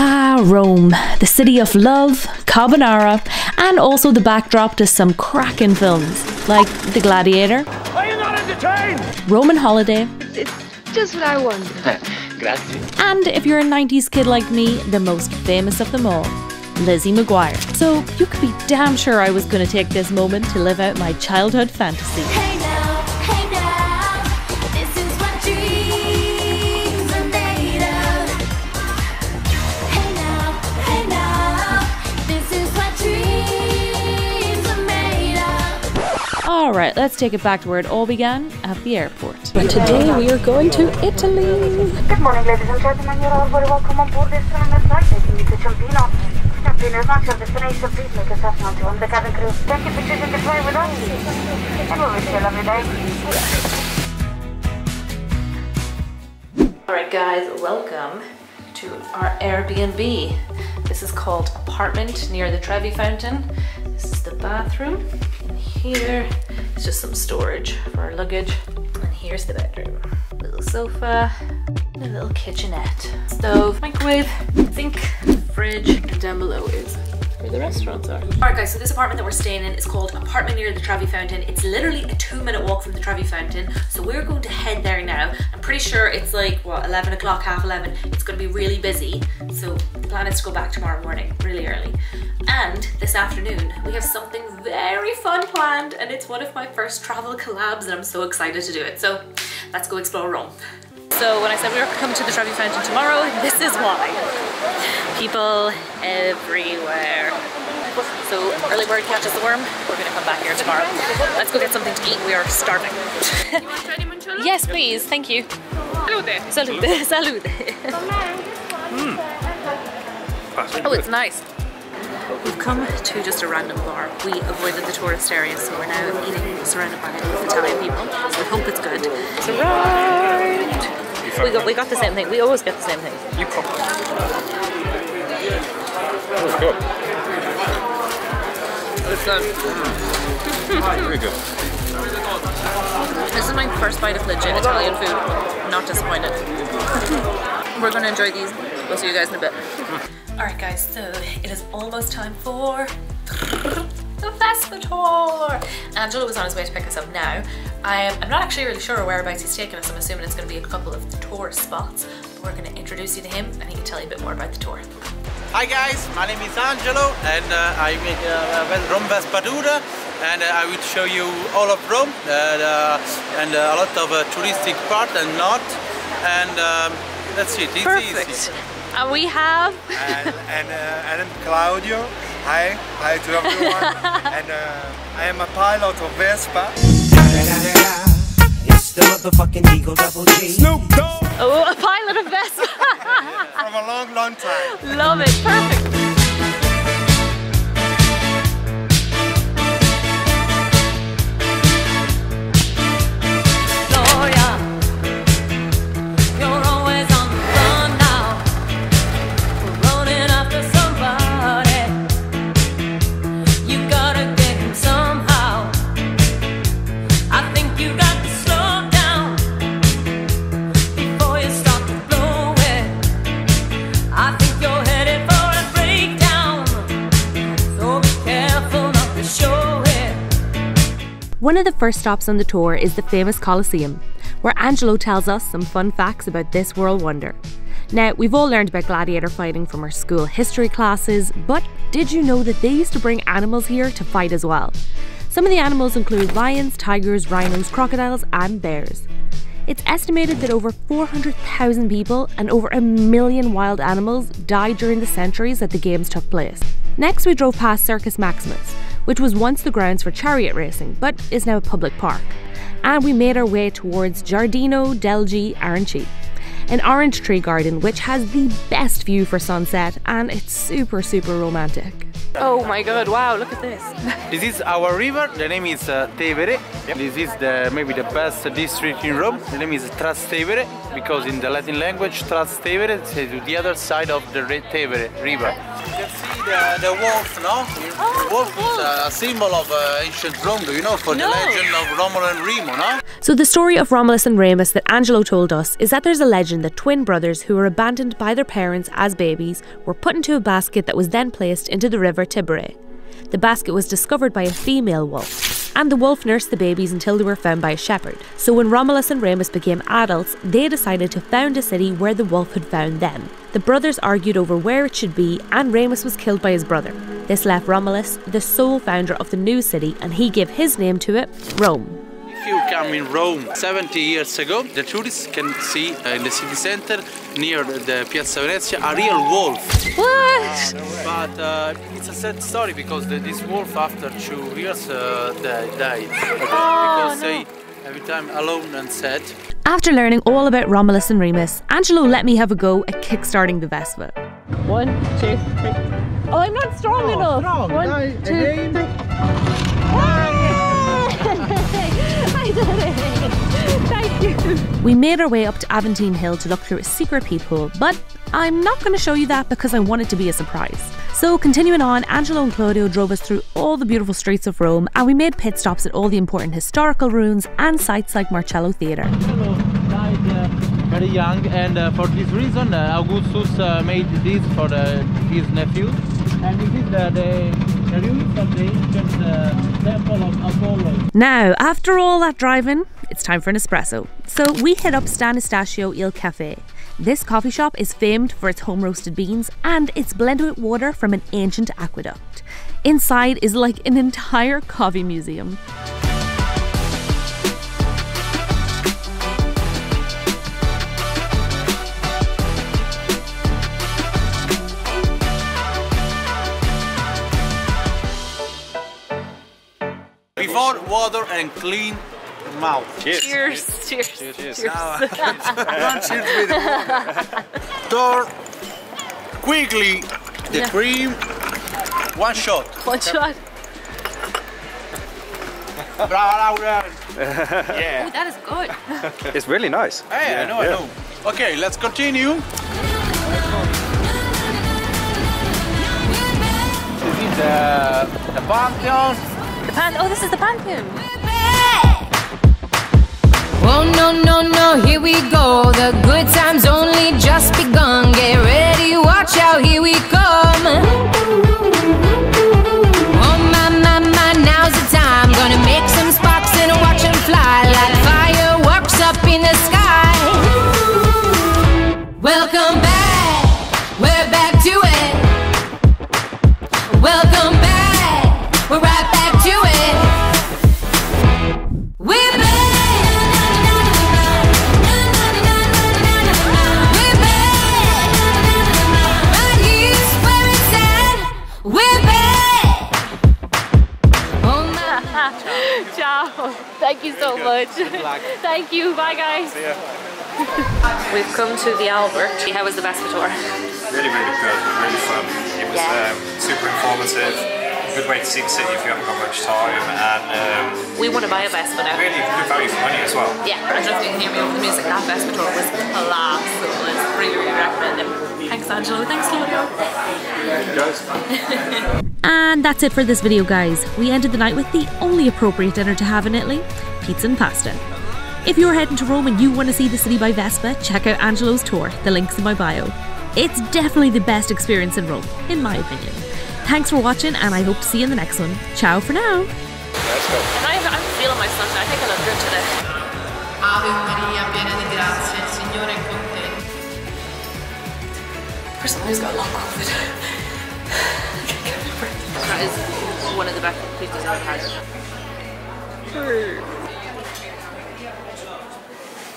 Ah, Rome, the city of love, carbonara, and also the backdrop to some cracking films like The Gladiator. Are you not entertained? Roman Holiday. It's just what I wanted. Grazie. And if you're a 90s kid like me, the most famous of them all, Lizzie McGuire. So you could be damn sure I was going to take this moment to live out my childhood fantasy. Hey of. Alright, let's take it back to where it all began at the airport. But today we are going to Italy. Good morning, ladies and gentlemen. You're all very welcome on board this Strand flight taking you to Ciampino. Ciampino is not your destination. Please make yourself known to one of the cabin crew. Thank you for choosing to fly with us. And we wish you a lovely day. Alright, guys, welcome to our Airbnb. This is called Apartment near the Trevi Fountain. This is the bathroom. And here is just some storage for our luggage. And here's the bedroom. Little sofa, a little kitchenette, stove, microwave, sink, fridge, and down below is where the restaurants are. Alright guys, so this apartment that we're staying in is called Apartment near the Trevi Fountain. It's literally a two minute walk from the Trevi Fountain. So we're going to head there now. I'm pretty sure it's like, what, 11 o'clock, half 11. It's going to be really busy. So the plan is to go back tomorrow morning, really early. And this afternoon, we have something very fun planned and it's one of my first travel collabs and I'm so excited to do it. So let's go explore Rome. So when I said we were coming to the Trevi Fountain tomorrow, this is why. People everywhere. So early bird catches the worm. We're gonna come back here tomorrow. Let's go get something to eat. We are starving. yes, please. Thank you. Salute. Salute. Oh, it's nice. We've come to just a random bar. We avoided the tourist area, so we're now eating surrounded by Italian people. So we hope it's good. It's. We got we got the same thing. We always get the same thing. You. That was good. It's good. Ah, very good. This is my first bite of legit Italian food. Not disappointed. We're gonna enjoy these. We'll see you guys in a bit. Alright guys, so it is almost time for the Vespa tour! Angelo was on his way to pick us up now. I'm, I'm not actually really sure whereabouts he's taking us. I'm assuming it's going to be a couple of tourist spots. But we're going to introduce you to him and he can tell you a bit more about the tour. Hi guys, my name is Angelo and uh, I make uh, Rome Vespa tour and uh, I will show you all of Rome uh, and uh, a lot of uh, touristic part and not and um, that's it, it's Perfect. easy. And we have and and, uh, and I'm Claudio. Hi, hi to everyone. and uh, I am a pilot of Vespa. It's the motherfucking Eagle Double G. Snoop Dogg oh, a pilot of Vespa. from a long, long time. Love it. Perfect. One of the first stops on the tour is the famous Colosseum, where Angelo tells us some fun facts about this world wonder. Now, we've all learned about gladiator fighting from our school history classes, but did you know that they used to bring animals here to fight as well? Some of the animals include lions, tigers, rhinos, crocodiles, and bears. It's estimated that over 400,000 people and over a million wild animals died during the centuries that the games took place. Next, we drove past Circus Maximus, which was once the grounds for chariot racing but is now a public park. And we made our way towards Giardino degli Aranci, an orange tree garden which has the best view for sunset and it's super, super romantic. Oh my god, wow, look at this. This is our river, the name is uh, Tevere. This is the maybe the best district in Rome. The name is Trastevere because in the Latin language Trastevere is the other side of the Re- Tevere river. You can see the, the wolf, no? Oh, wolf the is a, a symbol of uh, ancient Rome, do you know, for No. the legend of Romolo and Remo, no? So, the story of Romulus and Remus that Angelo told us is that there's a legend that twin brothers who were abandoned by their parents as babies were put into a basket that was then placed into the river Tiber. The basket was discovered by a female wolf, and the wolf nursed the babies until they were found by a shepherd. So, when Romulus and Remus became adults, they decided to found a city where the wolf had found them. The brothers argued over where it should be, and Remus was killed by his brother. This left Romulus the sole founder of the new city, and he gave his name to it Rome. If you come in Rome 70 years ago, the tourists can see uh, in the city center near the Piazza Venezia a real wolf. What? But uh, it's a sad story because this wolf, after two years, uh, di- died. because they every time alone and sad. After learning all about Romulus and Remus, Angelo let me have a go at kickstarting the Vespa. One, two, three. Oh, I'm not strong enough. One, One, two, three. I did it. Thank you. We made our way up to Aventine Hill to look through a secret peephole, but I'm not going to show you that because I want it to be a surprise. So, continuing on, Angelo and Claudio drove us through all the beautiful streets of Rome, and we made pit stops at all the important historical ruins and sites like Marcello Theatre. Angelo died uh, very young, and uh, for this reason, uh, Augustus uh, made this for uh, his nephew. And this is the, Now, after all that driving, it's time for an espresso. So we hit up Sant'Eustachio Il Cafe. This coffee shop is famed for its home roasted beans and it's blended with water from an ancient aqueduct. Inside is like an entire coffee museum. Water and clean mouth. Cheers. Cheers. Cheers. Cheers, cheers. Don't cheers uh, with the Pour quickly the Yeah. cream. One shot. One shot. Brava Laura. Yeah. That is good. It's really nice. Hey, I know, I know. Okay, let's continue. This is the, the Pantheon. The pan. Oh, this is the pantheon. Oh no no no, here we go. The good my. Thank you so much. Thank you. Bye, guys. We've come to the Albert. How was the Vespa tour? Really, really good. Really fun. It was Yeah. um, super informative. Good way to see the city if you haven't got much time, and um, We want to buy a Vespa now. really good value for money as well. Yeah, I don't know if you can hear me over the music. That Vespa tour was class. So let's really, really recommend them. Thanks, Angelo. Thanks, Claudio. And that's it for this video, guys. We ended the night with the only appropriate dinner to have in Italy pizza and pasta. If you're heading to Rome and you want to see the city by Vespa, check out Angelo's tour. The link's in my bio. It's definitely the best experience in Rome, in my opinion. Thanks for watching, and I hope to see you in the next one. Ciao for now. And I, I'm feeling my sunshine. I think I look good today. Ave Maria, piena di grazia, il Signore è con te. For someone who's got long COVID. That is one of the best pizzas I've had. Hmm.